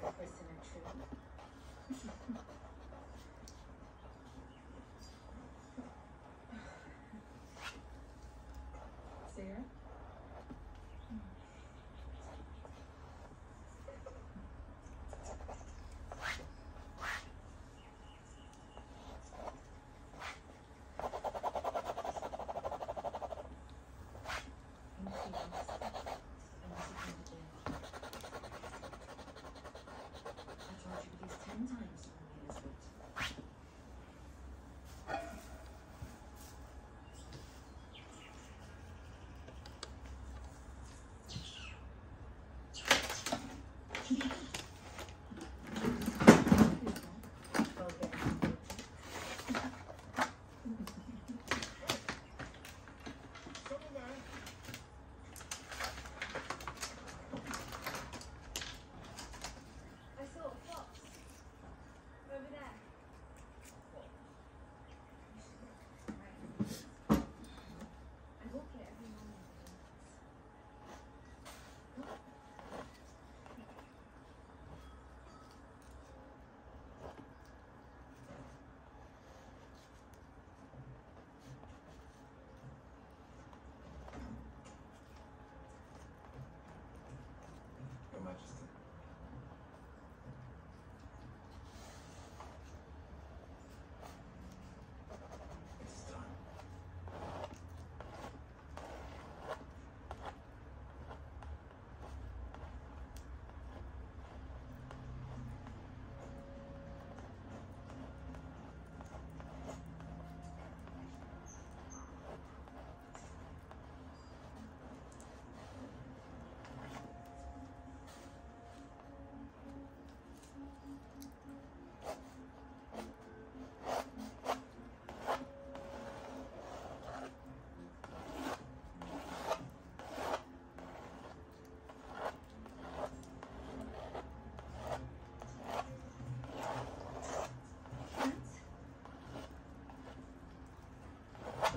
the Empress in true.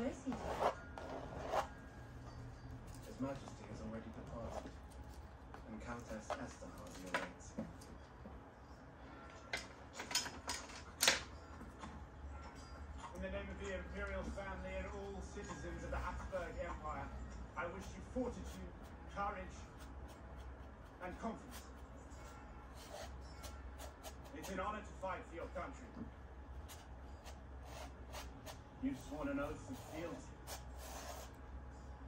His Majesty has already departed, and Countess Esther Esterhazy awaits. In the name of the imperial family and all citizens of the Habsburg Empire, I wish you fortitude, courage, and confidence. It's an honor to fight for your country. You've sworn an oath of fealty,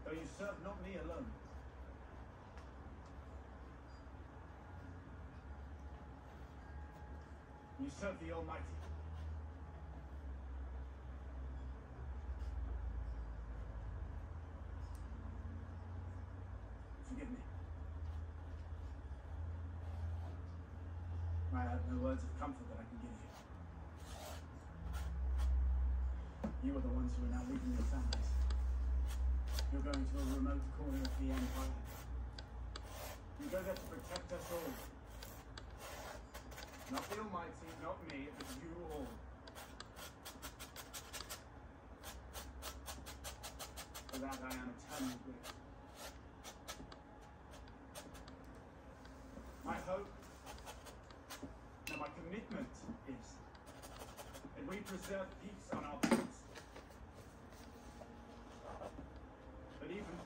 though you serve not me alone. You serve the Almighty. Forgive me. I have no words of comfort that I can give you. You are the ones who are now leaving your families. You're going to a remote corner of the Empire. You go there to protect us all. Not the Almighty, not me, but you all. For that I am eternally grateful. My hope and my commitment is that we preserve peace on our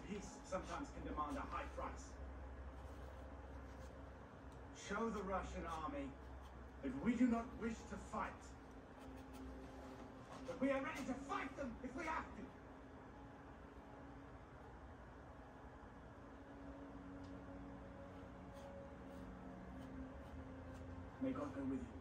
peace sometimes can demand a high price. Show the Russian army that we do not wish to fight. But we are ready to fight them if we have to. May God go with you.